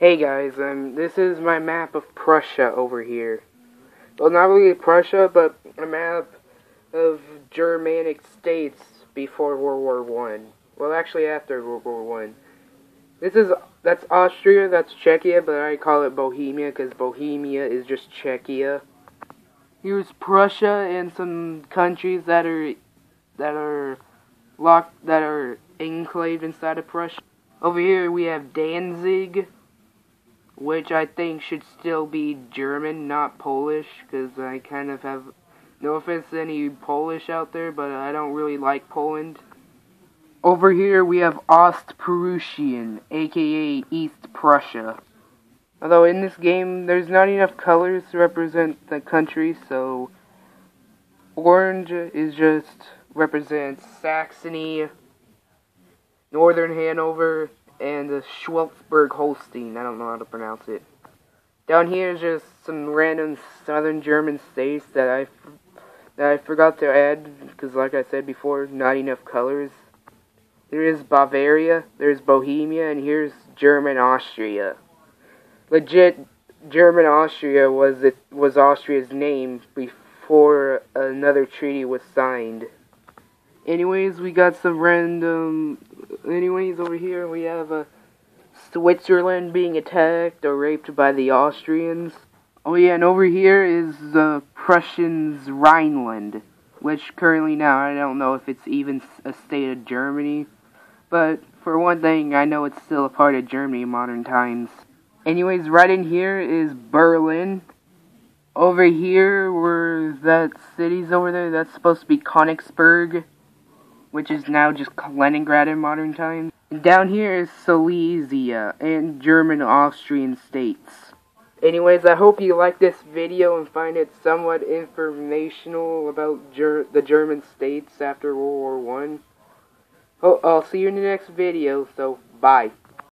Hey guys, um, this is my map of Prussia over here. Well, not really Prussia, but a map of Germanic states before World War One. Well, actually after World War One. This is that's Austria, that's Czechia, but I call it Bohemia because Bohemia is just Czechia. Here's Prussia and some countries that are that are locked that are enclaved inside of Prussia. Over here we have Danzig, which I think should still be German, not Polish, because I kind of have no offense to any Polish out there, but I don't really like Poland. Over here we have Ostprussian, aka East Prussia. Although in this game there's not enough colors to represent the country, so orange is just represents Saxony, Northern Hanover, and the Schwarzburg Holstein. I don't know how to pronounce it. Down here is just some random southern German states that I, that I forgot to add because, like I said before, not enough colors. There is Bavaria, there's Bohemia, and here's German Austria. Legit, German Austria was it was Austria's name before another treaty was signed. Anyways, we got some random. Anyways, over here we have a Switzerland being attacked or raped by the Austrians. Oh yeah, and over here is the Prussians Rhineland, which currently now I don't know if it's even a state of Germany, but for one thing, I know it's still a part of Germany in modern times. Anyways, right in here is Berlin. Over here, where that city's over there, that's supposed to be Königsberg which is now just Leningrad in modern times. Down here is Silesia and German Austrian states. Anyways, I hope you like this video and find it somewhat informational about Ger the German states after World War One. Oh, I'll see you in the next video, so bye.